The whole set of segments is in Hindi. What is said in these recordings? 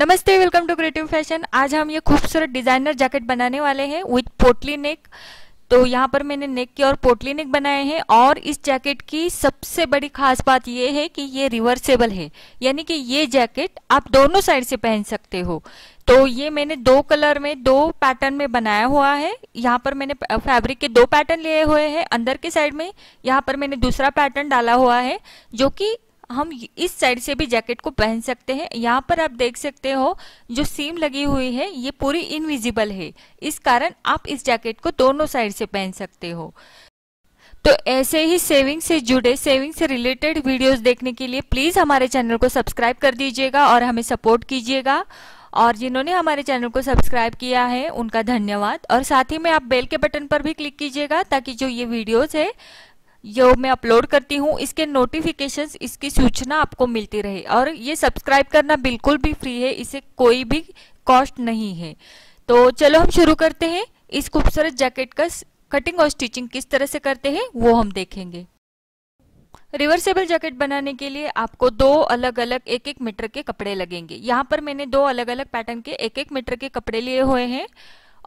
नमस्ते वेलकम टू क्रिएटिव फ़ैशन आज हम ये खूबसूरत डिज़ाइनर जैकेट बनाने वाले हैं विथ पोटली नेक तो यहाँ पर मैंने नेक की और पोटली नेक बनाए हैं और इस जैकेट की सबसे बड़ी खास बात ये है कि ये रिवर्सेबल है। यानी कि ये जैकेट आप दोनों साइड से पहन सकते हो। तो ये मैंने दो कलर में, दो पैटर्न में बनाया हुआ है। यहाँ पर मैंने फैब्रिक के दो पैटर्न लिए हुए हैं। अंदर के साइड में यहाँ पर मैंने दूसरा पैटर्न डाला हुआ है, जो कि हम इस साइड से भी जैकेट को पहन सकते हैं। यहाँ पर आप देख सकते हो, जो सीम लगी हुई है, ये पूरी इनविजिबल है। इस कारण आप इस जैकेट को दोनों साइड से पहन सकते हो। तो ऐसे ही सेविंग से जुड़े सेविंग से रिलेटेड वीडियोस देखने के लिए प्लीज़ हमारे चैनल को सब्सक्राइब कर दीजिएगा और हमें सपोर्ट कीजिएगा। और जिन्होंने हमारे चैनल को सब्सक्राइब किया है, उनका धन्यवाद। और साथ ही में आप बेल के बटन पर भी क्लिक कीजिएगा ताकि जो ये वीडियोस है जो मैं अपलोड करती हूँ, इसके नोटिफिकेशंस इसकी सूचना आपको मिलती रहे। और ये सब्सक्राइब करना बिल्कुल भी फ्री है, इसे कोई भी कॉस्ट नहीं है। तो चलो हम शुरू करते हैं। इस खूबसूरत जैकेट का कटिंग और स्टिचिंग किस तरह से करते हैं, वो हम देखेंगे। रिवर्सेबल जैकेट बनाने के लिए आपको दो अलग अलग एक एक मीटर के कपड़े लगेंगे। यहाँ पर मैंने दो अलग अलग पैटर्न के एक एक मीटर के कपड़े लिए हुए हैं।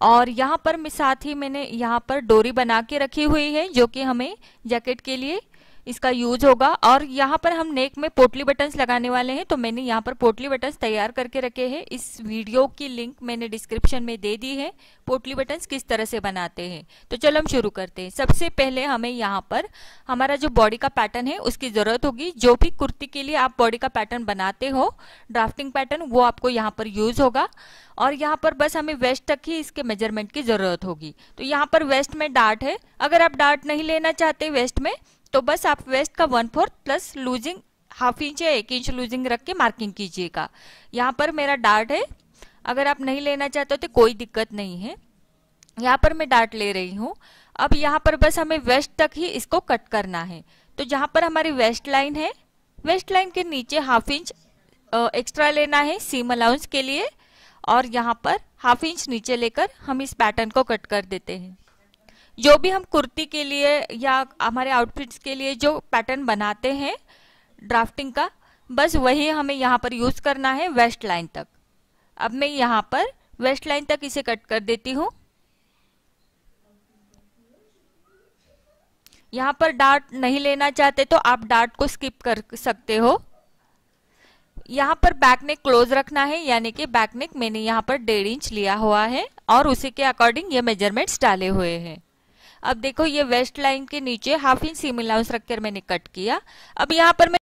और यहाँ पर साथ ही मैंने यहाँ पर डोरी बना के रखी हुई है, जो कि हमें जैकेट के लिए इसका यूज़ होगा। और यहाँ पर हम नेक में पोटली बटन्स लगाने वाले हैं तो मैंने यहाँ पर पोटली बटन्स तैयार करके रखे हैं। इस वीडियो की लिंक मैंने डिस्क्रिप्शन में दे दी है, पोटली बटन्स किस तरह से बनाते हैं। तो चलो हम शुरू करते हैं। सबसे पहले हमें यहाँ पर हमारा जो बॉडी का पैटर्न है, उसकी ज़रूरत होगी। जो भी कुर्ती के लिए आप बॉडी का पैटर्न बनाते हो, ड्राफ्टिंग पैटर्न, वो आपको यहाँ पर यूज़ होगा। और यहाँ पर बस हमें वेस्ट तक ही इसके मेज़रमेंट की ज़रूरत होगी। तो यहाँ पर वेस्ट में डार्ट है। अगर आप डार्ट नहीं लेना चाहते वेस्ट में तो बस आप वेस्ट का one fourth plus losing half inch या एक इंच लूजिंग रख के मार्किंग कीजिएगा। यहाँ पर मेरा डार्ट है। अगर आप नहीं लेना चाहते तो कोई दिक्कत नहीं है। यहाँ पर मैं डार्ट ले रही हूँ। अब यहाँ पर बस हमें वेस्ट तक ही इसको कट करना है। तो जहाँ पर हमारी वेस्ट लाइन है वेस्ट लाइन के नीचे हाफ़ इंच एक्स्ट्रा लेना है सीम अलाउंस के लिए। और यहाँ पर हाफ़ इंच नीचे लेकर हम इस पैटर्न को कट कर देते हैं। जो भी हम कुर्ती के लिए या हमारे आउटफिट्स के लिए जो पैटर्न बनाते हैं ड्राफ्टिंग का, बस वही हमें यहाँ पर यूज़ करना है वेस्ट लाइन तक। अब मैं यहाँ पर वेस्ट लाइन तक इसे कट कर देती हूँ। यहाँ पर डार्ट नहीं लेना चाहते तो आप डार्ट को स्किप कर सकते हो। यहाँ पर बैक नेक क्लोज रखना है, यानी कि बैक नेक मैंने यहाँ पर डेढ़ इंच लिया हुआ है और उसी के अकॉर्डिंग ये मेजरमेंट्स डाले हुए हैं। अब देखो, ये वेस्ट लाइन के नीचे हाफ़ इंच सीम अलाउंस रखकर मैंने कट किया। अब यहाँ पर मैं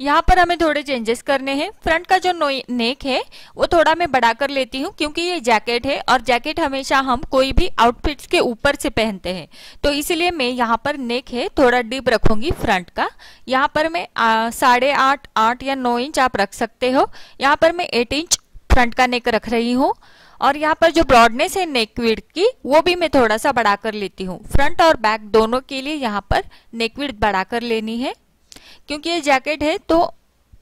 यहाँ पर हमें थोड़े चेंजेस करने हैं। फ्रंट का जो नेक है, वो थोड़ा मैं बढ़ा कर लेती हूँ, क्योंकि ये जैकेट है और जैकेट हमेशा हम कोई भी आउटफिट्स के ऊपर से पहनते हैं। तो इसलिए मैं यहाँ पर नेक है, थोड़ा डीप रखूँगी फ्रंट का। यहाँ पर मैं साढ़े आठ आठ या नौ इंच आप रख सकते हो। यहाँ पर मैं एट इंच फ्रंट का नेक रख रही हूँ। और यहाँ पर जो ब्रॉडनेस है नेक विड की, वो भी मैं थोड़ा सा बढ़ा कर लेती हूँ। फ्रंट और बैक दोनों के लिए यहाँ पर नेकविड बढ़ा कर लेनी है। क्योंकि ये जैकेट है तो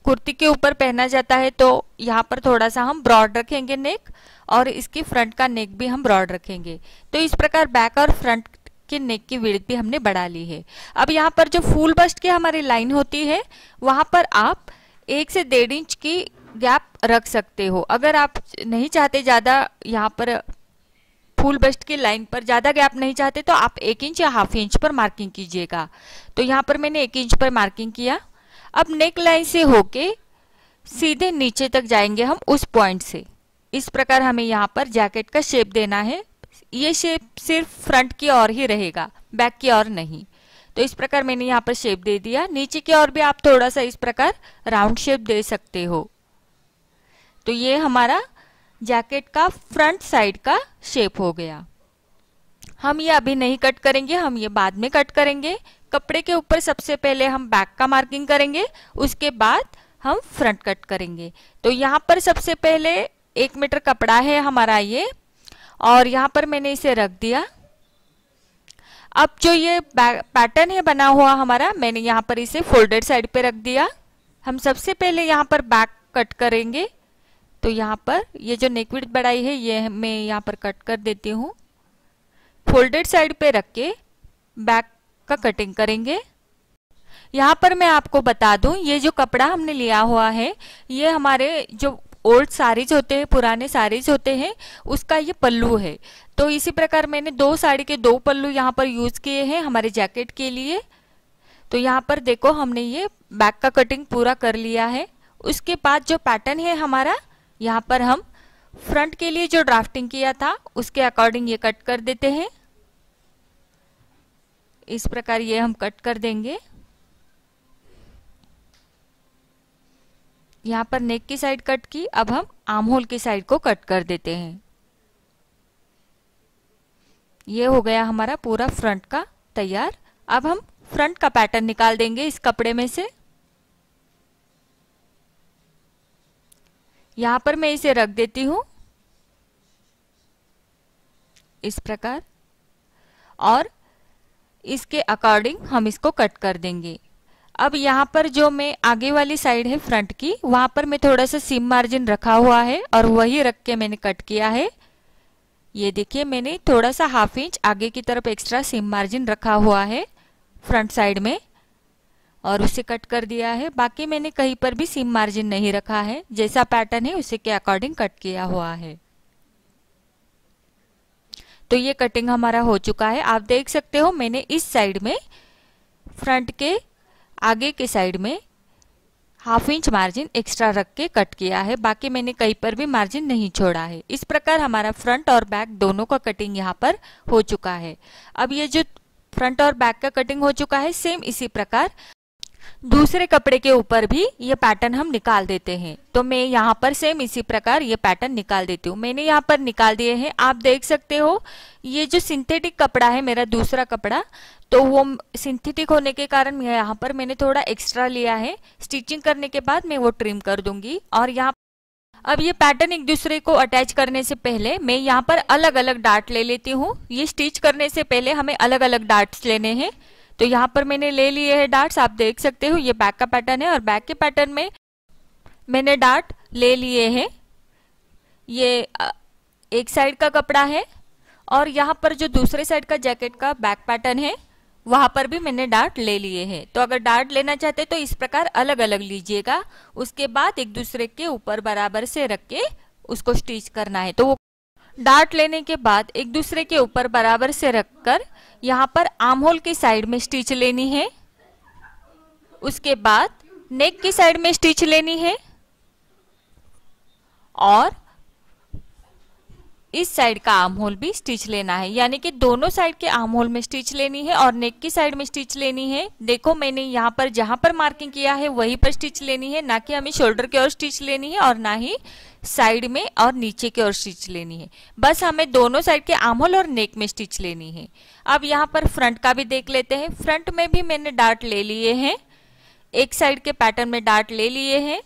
कुर्ती के ऊपर पहना जाता है तो यहाँ पर थोड़ा सा हम ब्रॉड रखेंगे नेक, और इसकी फ्रंट का नेक भी हम ब्रॉड रखेंगे। तो इस प्रकार बैक और फ्रंट के नेक की विड़ भी हमने बढ़ा ली है। अब यहाँ पर जो फुल बस्ट की हमारी लाइन होती है, वहाँ पर आप एक से डेढ़ इंच की गैप रख सकते हो। अगर आप नहीं चाहते ज़्यादा यहाँ पर फुल बस्ट की लाइन पर ज़्यादा गैप नहीं चाहते तो आप एक इंच या हाफ़ इंच पर मार्किंग कीजिएगा। तो यहाँ पर मैंने एक इंच पर मार्किंग किया। अब नेक लाइन से होके सीधे नीचे तक जाएँगे हम उस पॉइंट से। इस प्रकार हमें यहाँ पर जैकेट का शेप देना है। ये शेप सिर्फ़ फ्रंट की ओर ही रहेगा, बैक की ओर नहीं। तो इस प्रकार मैंने यहाँ पर शेप दे दिया। नीचे की ओर भी आप थोड़ा सा इस प्रकार राउंड शेप दे सकते हो। तो ये हमारा जैकेट का फ्रंट साइड का शेप हो गया। हम ये अभी नहीं कट करेंगे, हम ये बाद में कट करेंगे। कपड़े के ऊपर सबसे पहले हम बैक का मार्किंग करेंगे, उसके बाद हम फ्रंट कट करेंगे। तो यहाँ पर सबसे पहले एक मीटर कपड़ा है हमारा ये, और यहाँ पर मैंने इसे रख दिया। अब जो ये पैटर्न है बना हुआ हमारा, मैंने यहाँ पर इसे फोल्डेड साइड पे रख दिया। हम सबसे पहले यहाँ पर बैक कट करेंगे। तो यहाँ पर ये जो नेकविड बढ़ाई है, ये मैं यहाँ पर कट कर देती हूँ। फोल्डेड साइड पे रख के बैक का कटिंग करेंगे। यहाँ पर मैं आपको बता दूँ, ये जो कपड़ा हमने लिया हुआ है, ये हमारे जो ओल्ड साड़ीज होते हैं, पुराने साड़ीज होते हैं, उसका ये पल्लू है। तो इसी प्रकार मैंने दो साड़ी के दो पल्लू यहाँ पर यूज़ किए हैं हमारे जैकेट के लिए। तो यहाँ पर देखो, हमने ये बैक का कटिंग पूरा कर लिया है। उसके बाद जो पैटर्न है हमारा यहाँ पर हम फ्रंट के लिए जो ड्राफ्टिंग किया था, उसके अकॉर्डिंग ये कट कर देते हैं। इस प्रकार ये हम कट कर देंगे। यहाँ पर नेक की साइड कट की, अब हम आर्म होल की साइड को कट कर देते हैं। ये हो गया हमारा पूरा फ्रंट का तैयार। अब हम फ्रंट का पैटर्न निकाल देंगे इस कपड़े में से। यहाँ पर मैं इसे रख देती हूँ। इस प्रकार। और इसके अकॉर्डिंग हम इसको कट कर देंगे। अब यहाँ पर जो मैं आगे वाली साइड है फ्रंट की, वहाँ पर मैं थोड़ा सा सिम मार्जिन रखा हुआ है और वही रख के मैंने कट किया है। ये देखिए, मैंने थोड़ा सा हाफ़ इंच आगे की तरफ़ एक्स्ट्रा सिम मार्जिन रखा हुआ है फ्रंट साइड में। और उसे कट कर दिया है। बाकी मैंने कहीं पर भी सिम मार्जिन नहीं रखा है। जैसा पैटर्न है, उसी के अकॉर्डिंग कट किया हुआ है। तो ये कटिंग हमारा हो चुका है। आप देख सकते हो, मैंने इस साइड में फ्रंट के, आगे के साइड में हाफ़ इंच मार्जिन एक्स्ट्रा रख के कट किया है। बाकी मैंने कहीं पर भी मार्जिन नहीं छोड़ा है। इस प्रकार हमारा फ्रंट और बैक दोनों का कटिंग यहाँ पर हो चुका है। अब ये जो फ्रंट और बैक का कटिंग हो चुका है सेम इसी प्रकार दूसरे कपड़े के ऊपर भी ये पैटर्न हम निकाल देते हैं। तो मैं यहाँ पर सेम इसी प्रकार ये पैटर्न निकाल देती हूँ। मैंने यहाँ पर निकाल दिए हैं। आप देख सकते हो, ये जो सिंथेटिक कपड़ा है मेरा दूसरा कपड़ा तो वो सिंथेटिक होने के कारण यहाँ पर मैंने थोड़ा एक्स्ट्रा लिया है। स्टिचिंग करने के बाद मैं वो ट्रिम कर दूँगी और यहाँ अब ये पैटर्न एक दूसरे को अटैच करने से पहले मैं यहाँ पर अलग अलग डार्ट ले लेती हूँ। ये स्टिच करने से पहले हमें अलग अलग डार्ट्स लेने हैं। तो यहाँ पर मैंने ले लिए है डार्ट्स आप देख सकते हो, ये बैक का पैटर्न है और बैक के पैटर्न में मैंने डार्ट ले लिए हैं। ये एक साइड का कपड़ा है और यहाँ पर जो दूसरे साइड का जैकेट का बैक पैटर्न है, वहाँ पर भी मैंने डार्ट ले लिए हैं। तो अगर डार्ट लेना चाहते तो इस प्रकार अलग अलग लीजिएगा, उसके बाद एक दूसरे के ऊपर बराबर से रख के उसको स्टिच करना है। तो वो डार्ट लेने के बाद एक दूसरे के ऊपर बराबर से रखकर यहाँ पर आर्म होल की साइड में स्टिच लेनी है। उसके बाद नेक की साइड में स्टिच लेनी है। और इस साइड का आर्म होल भी स्टिच लेना है। यानी कि दोनों साइड के आर्म होल में स्टिच लेनी है और नेक की साइड में स्टिच लेनी है। देखो, मैंने यहाँ पर जहाँ पर मार्किंग किया है, वहीं पर स्टिच लेनी है। ना कि हमें शोल्डर की ओर स्टिच लेनी है और ना ही साइड में और नीचे की ओर स्टिच लेनी है। बस हमें दोनों साइड के आर्म होल और नेक में स्टिच लेनी है। अब यहाँ पर फ्रंट का भी देख लेते हैं। फ्रंट में भी मैंने डार्ट ले लिए हैं। एक साइड के पैटर्न में डार्ट ले लिए हैं।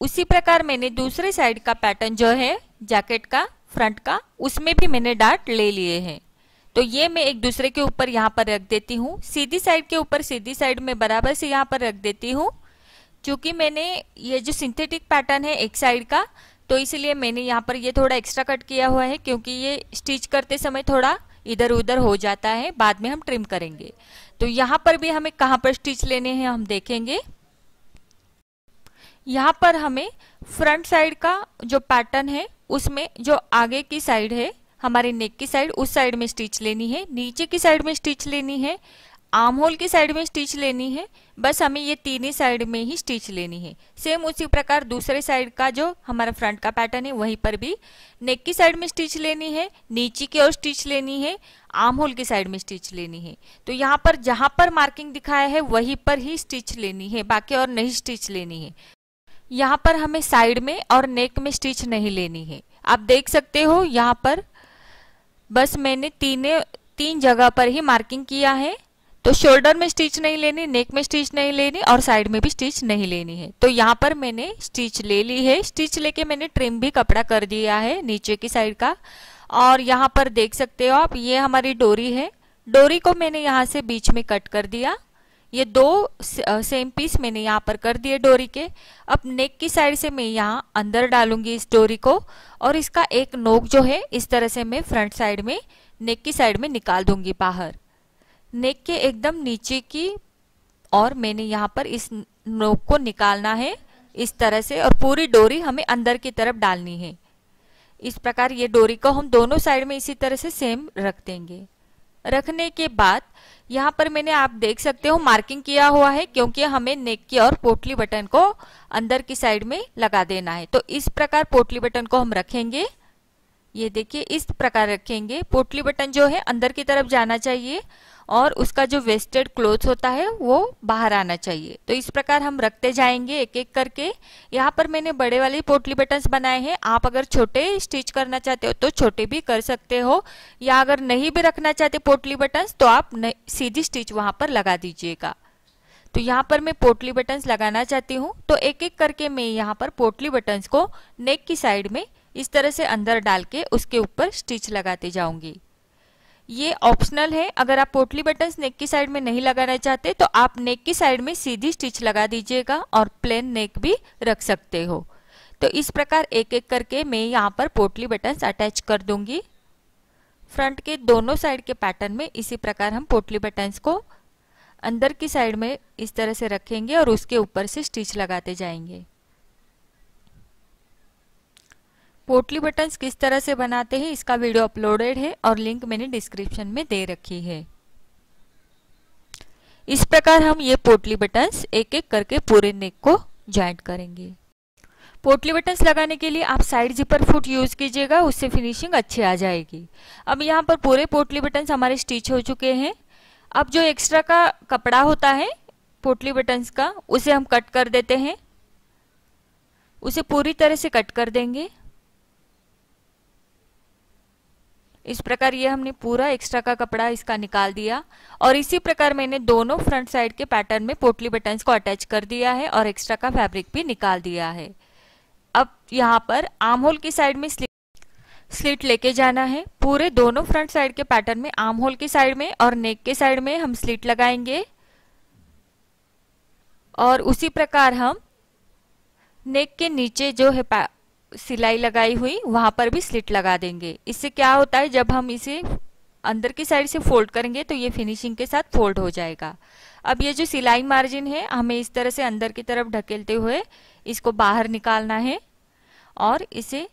उसी प्रकार मैंने दूसरे साइड का पैटर्न जो है जैकेट का फ्रंट का, उसमें भी मैंने डार्ट ले लिए हैं। तो ये मैं एक दूसरे के ऊपर यहाँ पर रख देती हूँ। सीधी साइड के ऊपर, सीधी साइड में बराबर से यहाँ पर रख देती हूँ। क्योंकि मैंने ये जो सिंथेटिक पैटर्न है एक साइड का तो इसलिए मैंने यहाँ पर ये थोड़ा एक्स्ट्रा कट किया हुआ है, क्योंकि ये स्टिच करते समय थोड़ा इधर उधर हो जाता है। बाद में हम ट्रिम करेंगे। तो यहाँ पर भी हमें कहाँ पर स्टिच लेने हैं हम देखेंगे। यहाँ पर हमें फ्रंट साइड का जो पैटर्न है उसमें जो आगे की साइड है, हमारे नेक की साइड, उस साइड में स्टिच लेनी है, नीचे की साइड में स्टिच लेनी है, आर्म होल की साइड में स्टिच लेनी है, बस हमें ये तीन ही साइड में ही स्टिच लेनी है। सेम उसी प्रकार दूसरे साइड का जो हमारा फ्रंट का पैटर्न है, वहीं पर भी नेक की साइड में स्टिच लेनी है, नीचे की ओर स्टिच लेनी है, आर्म होल की साइड में स्टिच लेनी है। तो यहाँ पर जहाँ पर मार्किंग दिखाया है, वहीं पर ही स्टिच लेनी है, बाकी और नहीं स्टिच लेनी है। यहाँ पर हमें साइड में और नेक में स्टिच नहीं लेनी है। आप देख सकते हो, यहाँ पर बस मैंने तीन तीन जगह पर ही मार्किंग किया है। तो शोल्डर में स्टिच नहीं लेनी नेक में स्टिच नहीं लेनी और साइड में भी स्टिच नहीं लेनी है। तो यहाँ पर मैंने स्टिच ले ली है। स्टिच लेके मैंने ट्रिम भी कपड़ा कर दिया है नीचे की साइड का। और यहाँ पर देख सकते हो आप, ये हमारी डोरी है। डोरी को मैंने यहाँ से बीच में कट कर दिया। ये दो सेम पीस मैंने यहाँ पर कर दिए डोरी के। अब नेक की साइड से मैं यहाँ अंदर डालूँगी इस डोरी को और इसका एक नोक जो है, इस तरह से मैं फ्रंट साइड में नेक की साइड में निकाल दूँगी बाहर। नेक के एकदम नीचे की और मैंने यहाँ पर इस नोक को निकालना है इस तरह से और पूरी डोरी हमें अंदर की तरफ़ डालनी है। इस प्रकार ये डोरी को हम दोनों साइड में इसी तरह से सेम रख देंगे। रखने के बाद यहाँ पर मैंने आप देख सकते हो मार्किंग किया हुआ है, क्योंकि हमें नेक की और पोटली बटन को अंदर की साइड में लगा देना है। तो इस प्रकार पोटली बटन को हम रखेंगे। ये देखिए, इस प्रकार रखेंगे। पोटली बटन जो है, अंदर की तरफ़ जाना चाहिए। और उसका जो वेस्टेड क्लोथ होता है, वो बाहर आना चाहिए। तो इस प्रकार हम रखते जाएँगे एक एक करके। यहाँ पर मैंने बड़े वाले पोटली बटन्स बनाए हैं। आप अगर छोटे स्टिच करना चाहते हो तो छोटे भी कर सकते हो। या अगर नहीं भी रखना चाहते पोटली बटन्स तो आप सीधी स्टिच वहाँ पर लगा दीजिएगा। तो यहाँ पर मैं पोटली बटन्स लगाना चाहती हूँ। तो एक एक करके मैं यहाँ पर पोटली बटन्स को नेक की साइड में इस तरह से अंदर डाल के उसके ऊपर स्टिच लगाते जाऊँगी। ये ऑप्शनल है। अगर आप पोटली बटन नेक की साइड में नहीं लगाना चाहते तो आप नेक की साइड में सीधी स्टिच लगा दीजिएगा और प्लेन नेक भी रख सकते हो। तो इस प्रकार एक एक करके मैं यहाँ पर पोटली बटन अटैच कर दूँगी। फ्रंट के दोनों साइड के पैटर्न में इसी प्रकार हम पोटली बटन्स को अंदर की साइड में इस तरह से रखेंगे और उसके ऊपर से स्टिच लगाते जाएँगे। पोटली बटन्स किस तरह से बनाते हैं, इसका वीडियो अपलोडेड है और लिंक मैंने डिस्क्रिप्शन में दे रखी है। इस प्रकार हम ये पोटली बटन्स एक एक करके पूरे नेक को ज्वाइंट करेंगे। पोटली बटन्स लगाने के लिए आप साइड जिपर फुट यूज़ कीजिएगा, उससे फिनिशिंग अच्छी आ जाएगी। अब यहाँ पर पूरे पोटली बटन्स हमारे स्टिच हो चुके हैं। अब जो एक्स्ट्रा का कपड़ा होता है, पोटली बटन्स का, उसे हम कट कर देते हैं। उसे पूरी तरह से कट कर देंगे। इस प्रकार ये हमने पूरा एक्स्ट्रा का कपड़ा इसका निकाल दिया और इसी प्रकार मैंने दोनों फ्रंट साइड के पैटर्न में पोटली बटन्स को अटैच कर दिया है और एक्स्ट्रा का फैब्रिक भी निकाल दिया है। अब यहाँ पर आर्म होल की साइड में स्लिट स्लिट लेके जाना है। पूरे दोनों फ्रंट साइड के पैटर्न में आर्म होल की साइड में और नेक के साइड में हम स्लिट लगाएँगे। और उसी प्रकार हम नेक के नीचे जो है सिलाई लगाई हुई, वहाँ पर भी स्लिट लगा देंगे। इससे क्या होता है, जब हम इसे अंदर की साइड से फोल्ड करेंगे तो ये फिनिशिंग के साथ फोल्ड हो जाएगा। अब ये जो सिलाई मार्जिन है, हमें इस तरह से अंदर की तरफ़ ढकेलते हुए इसको बाहर निकालना है और इसे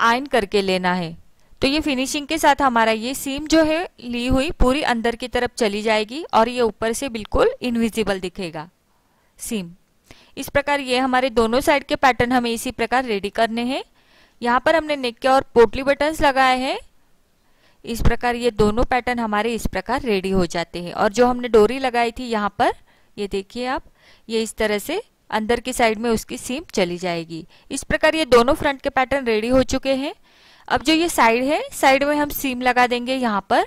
आयन करके लेना है। तो ये फिनिशिंग के साथ हमारा ये सीम जो है, ली हुई, पूरी अंदर की तरफ़ चली जाएगी और ये ऊपर से बिल्कुल इनविजिबल दिखेगा। सीम। इस प्रकार ये हमारे दोनों साइड के पैटर्न हमें इसी प्रकार रेडी करने हैं। यहाँ पर हमने नेक के और पोटली बटन्स लगाए हैं। इस प्रकार ये दोनों पैटर्न हमारे इस प्रकार रेडी हो जाते हैं। और जो हमने डोरी लगाई थी यहाँ पर, ये देखिए आप, ये इस तरह से अंदर की साइड में उसकी सीम चली जाएगी। इस प्रकार ये दोनों फ्रंट के पैटर्न रेडी हो चुके हैं। अब जो ये साइड है साइड में हम सीम लगा देंगे यहाँ पर।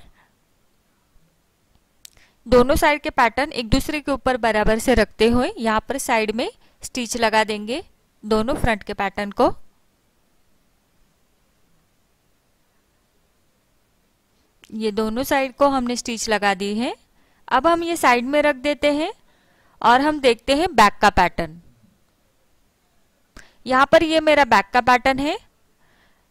दोनों साइड के पैटर्न एक दूसरे के ऊपर बराबर से रखते हुए यहाँ पर साइड में स्टिच लगा देंगे दोनों फ्रंट के पैटर्न को। ये दोनों साइड को हमने स्टिच लगा दी है। अब हम ये साइड में रख देते हैं और हम देखते हैं बैक का पैटर्न। यहाँ पर ये मेरा बैक का पैटर्न है,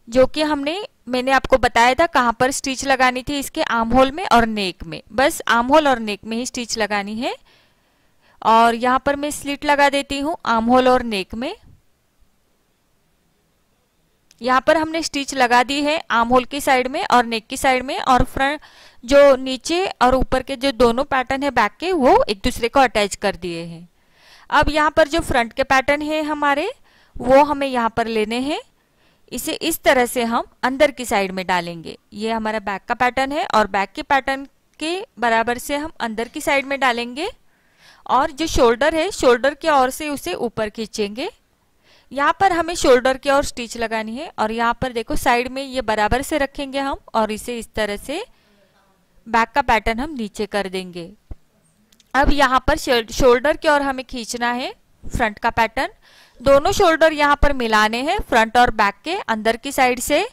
जो कि हमने मैंने आपको बताया था कहाँ पर स्टिच लगानी थी, इसके आर्म होल में और नेक में। बस आर्म होल और नेक में ही स्टिच लगानी है। और यहाँ पर मैं स्लिट लगा देती हूँ आर्म होल और नेक में। यहाँ पर हमने स्टिच लगा दी है आर्म होल की साइड में और नेक की साइड में और फ्रंट जो नीचे और ऊपर के जो दोनों पैटर्न है बैक के, वो एक दूसरे को अटैच कर दिए हैं। अब यहाँ पर जो फ्रंट के पैटर्न है हमारे, वो हमें यहाँ पर लेने हैं। इसे इस तरह से हम अंदर की साइड में डालेंगे। ये हमारा बैक का पैटर्न है और बैक के पैटर्न के बराबर से हम अंदर की साइड में डालेंगे और जो शोल्डर है शोल्डर की ओर से उसे ऊपर खींचेंगे। यहाँ पर हमें शोल्डर की ओर स्टिच लगानी है और यहाँ पर देखो साइड में ये बराबर से रखेंगे हम और इसे इस तरह से बैक का पैटर्न हम नीचे कर देंगे। अब यहाँ पर शोल्डर की ओर हमें खींचना है फ्रंट का पैटर्न दोनों शोल्डर यहाँ पर मिलाने हैं, फ्रंट और बैक के, अंदर की साइड से।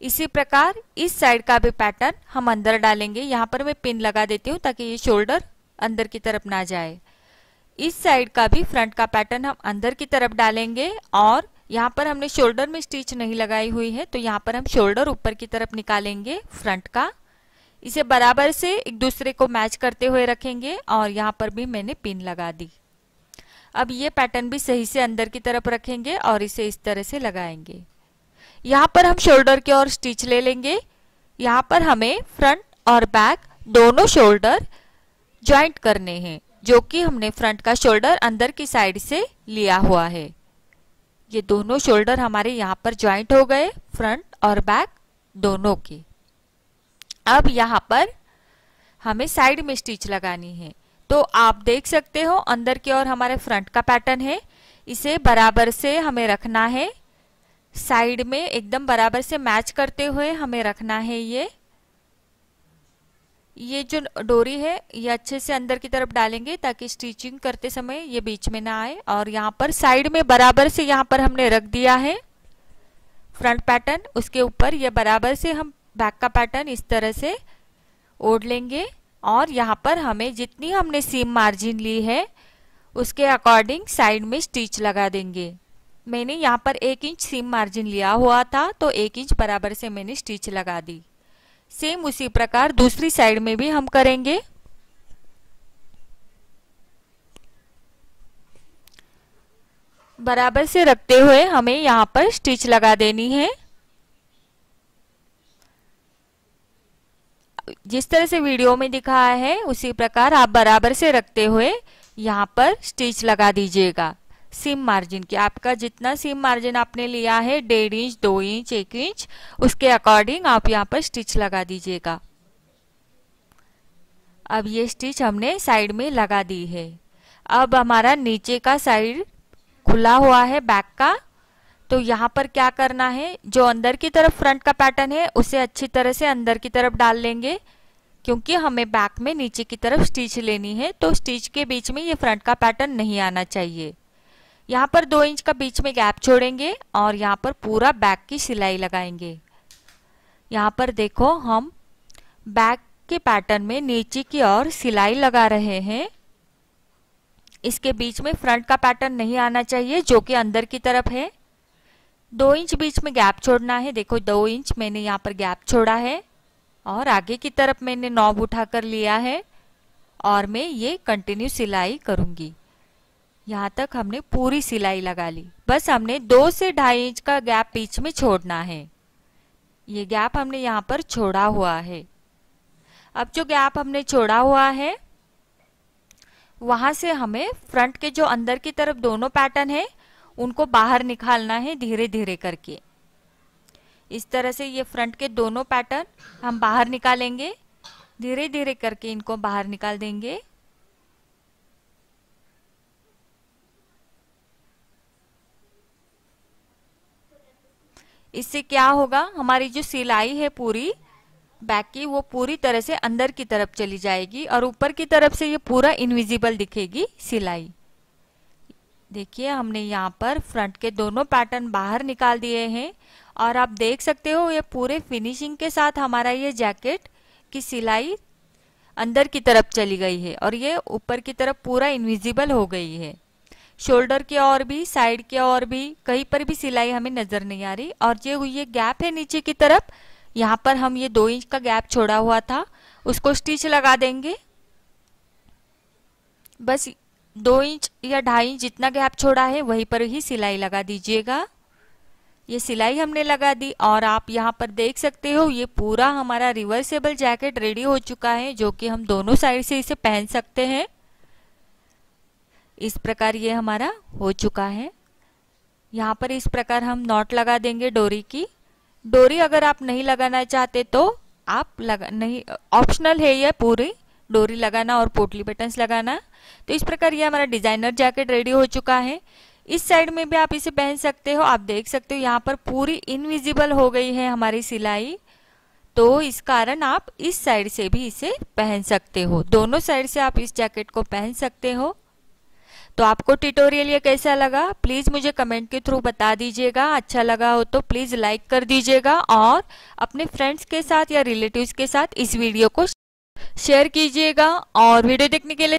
इसी प्रकार, इस साइड का भी पैटर्न हम अंदर डालेंगे। यहाँ पर मैं पिन लगा देती हूँ ताकि ये शोल्डर अंदर की तरफ़ ना जाए। इस साइड का भी फ्रंट का पैटर्न हम अंदर की तरफ़ डालेंगे और यहाँ पर हमने शोल्डर में स्टिच नहीं लगाई हुई है तो यहाँ पर हम शोल्डर ऊपर की तरफ़ निकालेंगे फ्रंट का। इसे बराबर से एक दूसरे को मैच करते हुए रखेंगे और यहाँ पर भी मैंने पिन लगा दी। अब ये पैटर्न भी सही से अंदर की तरफ़ रखेंगे और इसे इस तरह से लगाएँगे। यहाँ पर हम शोल्डर के और स्टिच ले लेंगे। यहाँ पर हमें फ्रंट और बैक दोनों शोल्डर ज्वाइंट करने हैं, जो कि हमने फ्रंट का शोल्डर अंदर की साइड से लिया हुआ है। ये दोनों शोल्डर हमारे यहाँ पर ज्वाइंट हो गए फ्रंट और बैक दोनों के। अब यहाँ पर हमें साइड में स्टिच लगानी है। तो आप देख सकते हो, अंदर की ओर हमारे फ्रंट का पैटर्न है। इसे बराबर से हमें रखना है। साइड में एकदम बराबर से मैच करते हुए हमें रखना है ये। ये जो डोरी है, ये अच्छे से अंदर की तरफ़ डालेंगे ताकि स्टिचिंग करते समय ये बीच में ना आए। और यहाँ पर साइड में बराबर से यहाँ पर हमने रख दिया है फ्रंट पैटर्न उसके ऊपर ये बराबर से हम बैक का पैटर्न इस तरह से ओढ़ लेंगे। और यहाँ पर हमें जितनी हमने सीम मार्जिन ली है, उसके अकॉर्डिंग साइड में स्टिच लगा देंगे। मैंने यहाँ पर एक इंच सीम मार्जिन लिया हुआ था तो एक इंच बराबर से मैंने स्टिच लगा दी। सेम उसी प्रकार दूसरी साइड में भी हम करेंगे। बराबर से रखते हुए हमें यहाँ पर स्टिच लगा देनी है। जिस तरह से वीडियो में दिखाया है, उसी प्रकार आप बराबर से रखते हुए यहाँ पर स्टिच लगा दीजिएगा। सीम मार्जिन की आपका जितना सीम मार्जिन आपने लिया है, डेढ़ इंच, दो इंच, एक इंच, उसके अकॉर्डिंग आप यहाँ पर स्टिच लगा दीजिएगा। अब ये स्टिच हमने साइड में लगा दी है। अब हमारा नीचे का साइड खुला हुआ है बैक का। तो यहाँ पर क्या करना है? जो अंदर की तरफ़ फ्रंट का पैटर्न है, उसे अच्छी तरह से अंदर की तरफ़ डाल लेंगे। क्योंकि हमें बैक में नीचे की तरफ़ स्टिच लेनी है तो स्टिच के बीच में ये फ्रंट का पैटर्न नहीं आना चाहिए। यहाँ पर दो इंच का बीच में गैप छोड़ेंगे और यहाँ पर पूरा बैक की सिलाई लगाएँगे। यहाँ पर देखो, हम बैक के पैटर्न में नीचे की ओर सिलाई लगा रहे हैं। इसके बीच में फ्रंट का पैटर्न नहीं आना चाहिए, जो कि अंदर की तरफ़ है। दो इंच बीच में गैप छोड़ना है। देखो, दो इंच मैंने यहाँ पर गैप छोड़ा है और आगे की तरफ़ मैंने नॉब उठाकर लिया है और मैं ये कंटिन्यू सिलाई करूँगी। यहाँ तक हमने पूरी सिलाई लगा ली। बस हमने दो से ढाई इंच का गैप बीच में छोड़ना है। ये गैप हमने यहाँ पर छोड़ा हुआ है। अब जो गैप हमने छोड़ा हुआ है, वहाँ से हमें फ्रंट के जो अंदर की तरफ़ दोनों पैटर्न है उनको बाहर निकालना है धीरे धीरे करके। इस तरह से ये फ्रंट के दोनों पैटर्न हम बाहर निकालेंगे धीरे धीरे करके इनको बाहर निकाल देंगे। इससे क्या होगा, हमारी जो सिलाई है पूरी, बैक की, वो पूरी तरह से अंदर की तरफ़ चली जाएगी और ऊपर की तरफ़ से ये पूरा इनविजिबल दिखेगी सिलाई। देखिए, हमने यहाँ पर फ्रंट के दोनों पैटर्न बाहर निकाल दिए हैं और आप देख सकते हो, ये पूरे फिनिशिंग के साथ हमारा ये जैकेट की सिलाई अंदर की तरफ़ चली गई है और ये ऊपर की तरफ़ पूरा इनविजिबल हो गई है। शोल्डर के और भी साइड के और भी, कहीं पर भी सिलाई हमें नज़र नहीं आ रही और जो ये गैप है नीचे की तरफ़। यहाँ पर हम ये दो इंच का गैप छोड़ा हुआ था, उसको स्टिच लगा देंगे। बस दो इंच या ढाई इंच जितना गैप छोड़ा है, वहीं पर ही सिलाई लगा दीजिएगा। ये सिलाई हमने लगा दी और आप यहाँ पर देख सकते हो, ये पूरा हमारा रिवर्सेबल जैकेट रेडी हो चुका है, जो कि हम दोनों साइड से इसे पहन सकते हैं। इस प्रकार ये हमारा हो चुका है। यहाँ पर इस प्रकार हम नॉट लगा देंगे डोरी की। डोरी अगर आप नहीं लगाना चाहते तो आप लगा, नहीं, ऑप्शनल है ये पूरी। डोरी लगाना और पोटली बटन्स लगाना। तो इस प्रकार ये हमारा डिज़ाइनर जैकेट रेडी हो चुका है। इस साइड में भी आप इसे पहन सकते हो। आप देख सकते हो यहाँ पर पूरी इनविजिबल हो गई है हमारी सिलाई। तो इस कारण आप इस साइड से भी इसे पहन सकते हो। दोनों साइड से आप इस जैकेट को पहन सकते हो। तो आपको ट्यूटोरियल ये कैसा लगा? प्लीज़ मुझे कमेंट के थ्रू बता दीजिएगा। अच्छा लगा हो तो प्लीज़ लाइक कर दीजिएगा और अपने फ्रेंड्स के साथ या रिलेटिव्स के साथ इस वीडियो को शेयर कीजिएगा और वीडियो देखने के लिए